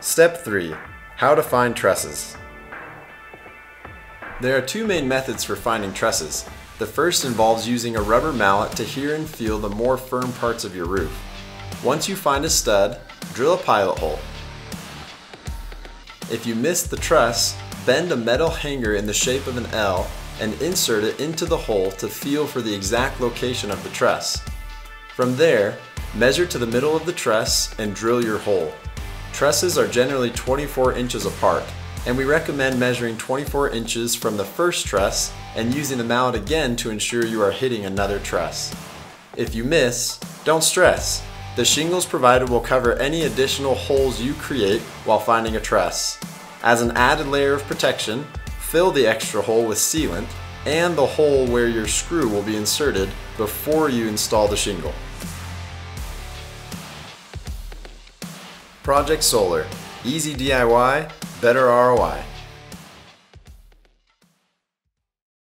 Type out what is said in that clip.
Step 3. How to find trusses. There are two main methods for finding trusses. The first involves using a rubber mallet to hear and feel the more firm parts of your roof. Once you find a stud, drill a pilot hole. If you miss the truss, bend a metal hanger in the shape of an L and insert it into the hole to feel for the exact location of the truss. From there, measure to the middle of the truss and drill your hole. Trusses are generally 24 inches apart, and we recommend measuring 24 inches from the first truss and using the mallet again to ensure you are hitting another truss. If you miss, don't stress. The shingles provided will cover any additional holes you create while finding a truss. As an added layer of protection, fill the extra hole with sealant and the hole where your screw will be inserted before you install the shingle. Project Solar. Easy DIY, better ROI.